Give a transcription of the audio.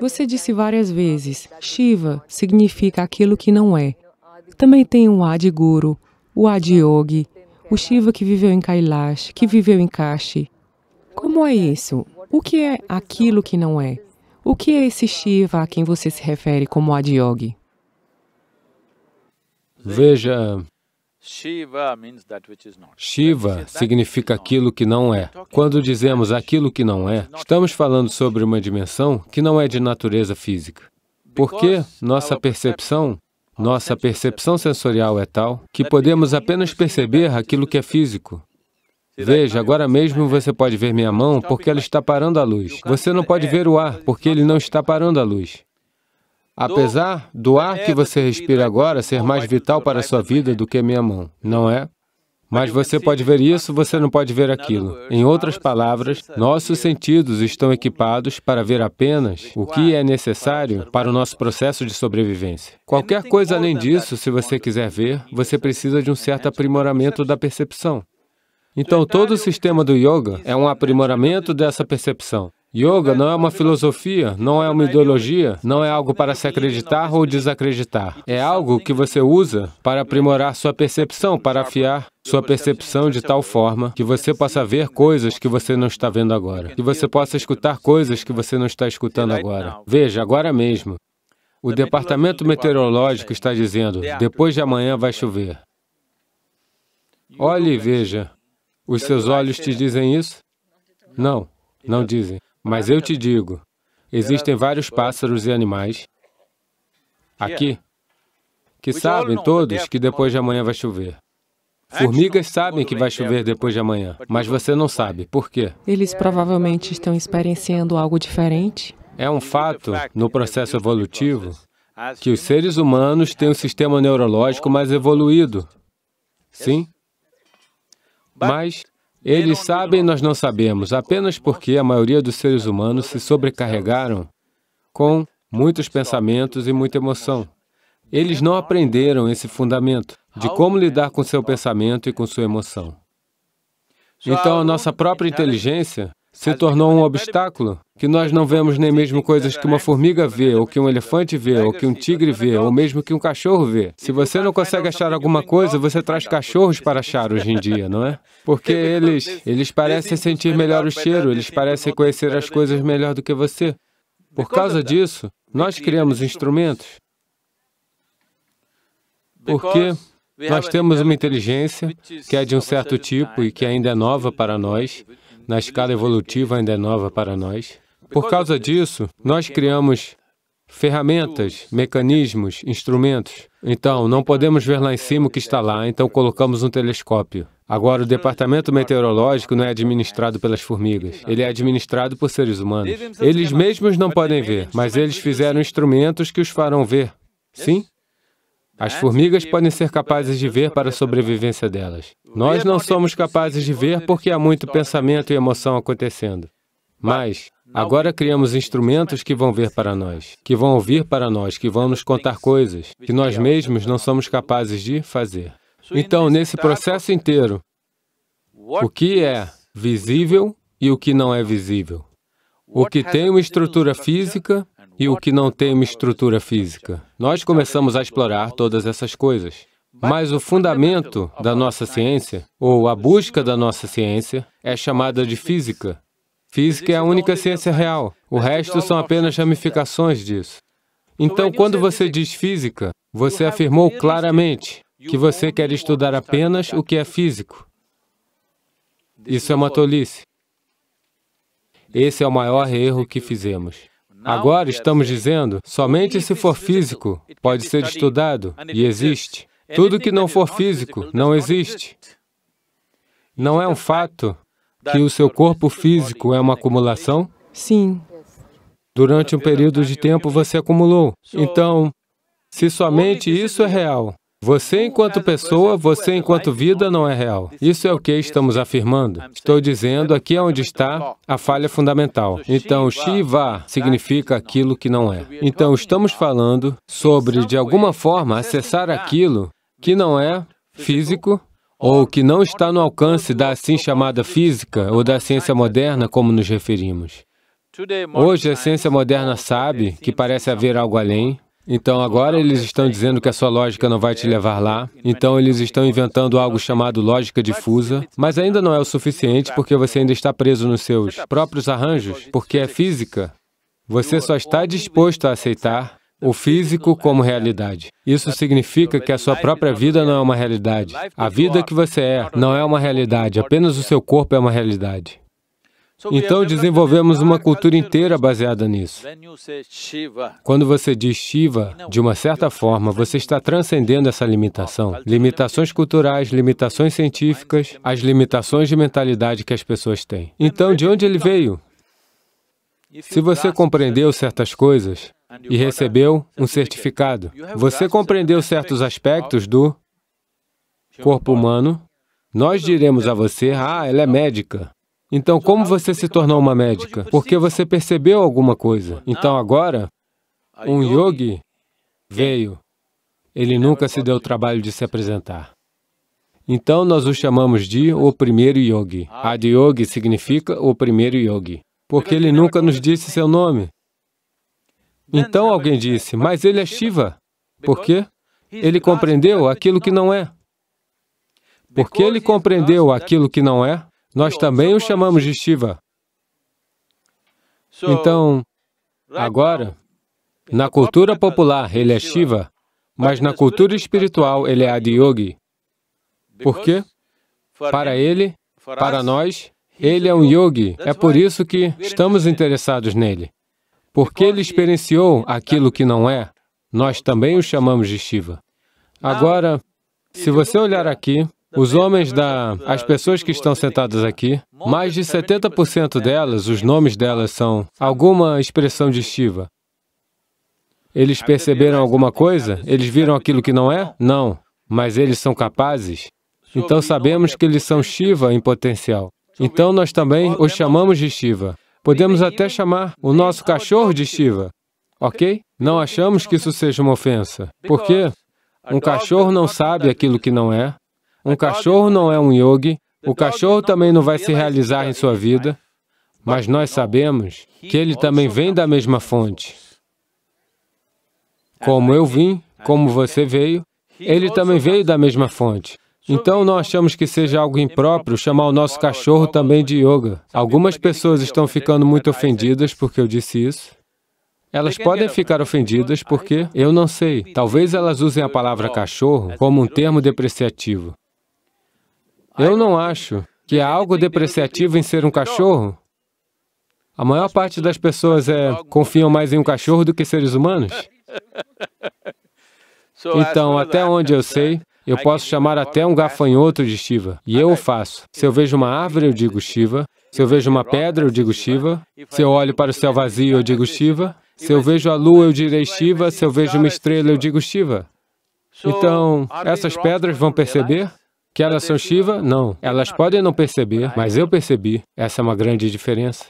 Você disse várias vezes, Shiva significa aquilo que não é. Também tem o Adi Guru, o Adi Yogi, o Shiva que viveu em Kailash, que viveu em Kashi. Como é isso? O que é aquilo que não é? O que é esse Shiva a quem você se refere como Adi Yogi? Veja, Shiva significa aquilo que não é. Quando dizemos aquilo que não é, estamos falando sobre uma dimensão que não é de natureza física. Porque nossa percepção, nossa percepção sensorial é tal que podemos apenas perceber aquilo que é físico. Veja, agora mesmo você pode ver minha mão porque ela está parando a luz. Você não pode ver o ar porque ele não está parando a luz. Apesar do ar que você respira agora ser mais vital para a sua vida do que minha mão, não é? Mas você pode ver isso, você não pode ver aquilo. Em outras palavras, nossos sentidos estão equipados para ver apenas o que é necessário para o nosso processo de sobrevivência. Qualquer coisa além disso, se você quiser ver, você precisa de um certo aprimoramento da percepção. Então, todo o sistema do yoga é um aprimoramento dessa percepção. Yoga não é uma filosofia, não é uma ideologia, não é algo para se acreditar ou desacreditar. É algo que você usa para aprimorar sua percepção, para afiar sua percepção de tal forma que você possa ver coisas que você não está vendo agora, que você possa escutar coisas que você não está escutando agora. Veja, agora mesmo, o departamento meteorológico está dizendo, depois de amanhã vai chover. Olhe e veja, os seus olhos te dizem isso? Não, não dizem. Mas eu te digo, existem vários pássaros e animais aqui que sabem todos que depois de amanhã vai chover. Formigas sabem que vai chover depois de amanhã, mas você não sabe. Por quê? Eles provavelmente estão experienciando algo diferente. É um fato, no processo evolutivo, que os seres humanos têm um sistema neurológico mais evoluído. Sim? Mas eles sabem, nós não sabemos, apenas porque a maioria dos seres humanos se sobrecarregaram com muitos pensamentos e muita emoção. Eles não aprenderam esse fundamento de como lidar com seu pensamento e com sua emoção. Então, a nossa própria inteligência se tornou um obstáculo que nós não vemos nem mesmo coisas que uma formiga vê, ou que um elefante vê, ou que um tigre vê, ou mesmo que um cachorro vê. Se você não consegue achar alguma coisa, você traz cachorros para achar hoje em dia, não é? Porque eles, eles parecem sentir melhor o cheiro, eles parecem conhecer as coisas melhor do que você. Por causa disso, nós criamos instrumentos. Porque nós temos uma inteligência que é de um certo tipo e que ainda é nova para nós, na escala evolutiva ainda é nova para nós. Por causa disso, nós criamos ferramentas, mecanismos, instrumentos. Então, não podemos ver lá em cima o que está lá, então colocamos um telescópio. Agora, o departamento meteorológico não é administrado pelas formigas, ele é administrado por seres humanos. Eles mesmos não podem ver, mas eles fizeram instrumentos que os farão ver. Sim? As formigas podem ser capazes de ver para a sobrevivência delas. Nós não somos capazes de ver porque há muito pensamento e emoção acontecendo. Mas, agora criamos instrumentos que vão ver para nós, que vão ouvir para nós, que vão nos contar coisas que nós mesmos não somos capazes de fazer. Então, nesse processo inteiro, o que é visível e o que não é visível? O que tem uma estrutura física e o que não tem uma estrutura física. Nós começamos a explorar todas essas coisas. Mas o fundamento da nossa ciência, ou a busca da nossa ciência, é chamada de física. Física é a única ciência real, o resto são apenas ramificações disso. Então, quando você diz física, você afirmou claramente que você quer estudar apenas o que é físico. Isso é uma tolice. Esse é o maior erro que fizemos. Agora estamos dizendo, somente se for físico pode ser estudado e existe. Tudo que não for físico não existe. Não é um fato que o seu corpo físico é uma acumulação? Sim. Durante um período de tempo você acumulou. Então, se somente isso é real, você, enquanto pessoa, você, enquanto vida, não é real. Isso é o que estamos afirmando. Estou dizendo aqui é onde está a falha fundamental. Então, Shiva significa aquilo que não é. Então, estamos falando sobre, de alguma forma, acessar aquilo que não é físico ou que não está no alcance da assim chamada física ou da ciência moderna, como nos referimos. Hoje a ciência moderna sabe que parece haver algo além, então agora eles estão dizendo que a sua lógica não vai te levar lá, então eles estão inventando algo chamado lógica difusa, mas ainda não é o suficiente porque você ainda está preso nos seus próprios arranjos, porque é física. Você só está disposto a aceitar o físico como realidade. Isso significa que a sua própria vida não é uma realidade. A vida que você é não é uma realidade, apenas o seu corpo é uma realidade. Então desenvolvemos uma cultura inteira baseada nisso. Quando você diz Shiva, de uma certa forma, você está transcendendo essa limitação. Limitações culturais, limitações científicas, as limitações de mentalidade que as pessoas têm. Então, de onde ele veio? Se você compreendeu certas coisas e recebeu um certificado, você compreendeu certos aspectos do corpo humano, nós diremos a você, ah, ela é médica. Então, como você se tornou uma médica? Porque você percebeu alguma coisa. Então, agora, um yogi veio. Ele nunca se deu o trabalho de se apresentar. Então, nós o chamamos de o primeiro yogi. Adi Yogi significa o primeiro yogi, porque ele nunca nos disse seu nome. Então alguém disse, mas ele é Shiva. Por quê? Ele compreendeu aquilo que não é. Porque ele compreendeu aquilo que não é, nós também o chamamos de Shiva. Então, agora, na cultura popular ele é Shiva, mas na cultura espiritual ele é Adiyogi. Por quê? Para ele, para nós, ele é um yogi. É por isso que estamos interessados nele. Porque ele experienciou aquilo que não é, nós também o chamamos de Shiva. Agora, se você olhar aqui, os homens da... as pessoas que estão sentadas aqui, mais de 70% delas, os nomes delas são alguma expressão de Shiva. Eles perceberam alguma coisa? Eles viram aquilo que não é? Não. Mas eles são capazes? Então sabemos que eles são Shiva em potencial. Então nós também os chamamos de Shiva. Podemos até chamar o nosso cachorro de Shiva, ok? Não achamos que isso seja uma ofensa. Porque um cachorro não sabe aquilo que não é, um cachorro não é um yogi, o cachorro também não vai se realizar em sua vida, mas nós sabemos que ele também vem da mesma fonte. Como eu vim, como você veio, ele também veio da mesma fonte. Então, não achamos que seja algo impróprio chamar o nosso cachorro também de yoga. Algumas pessoas estão ficando muito ofendidas porque eu disse isso. Elas podem ficar ofendidas porque, eu não sei, talvez elas usem a palavra cachorro como um termo depreciativo. Eu não acho que há algo depreciativo em ser um cachorro. A maior parte das pessoas é, confiam mais em um cachorro do que seres humanos. Então, até onde eu sei, eu posso chamar até um gafanhoto de Shiva, e eu o faço. Se eu vejo uma árvore, eu digo Shiva. Se eu vejo uma pedra, eu digo Shiva. Se eu olho para o céu vazio, eu digo Shiva. Se eu vejo a lua, eu direi Shiva. Se eu vejo uma estrela, eu digo Shiva. Então, essas pedras vão perceber que elas são Shiva? Não. Elas podem não perceber, mas eu percebi. Essa é uma grande diferença.